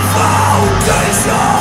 foundation.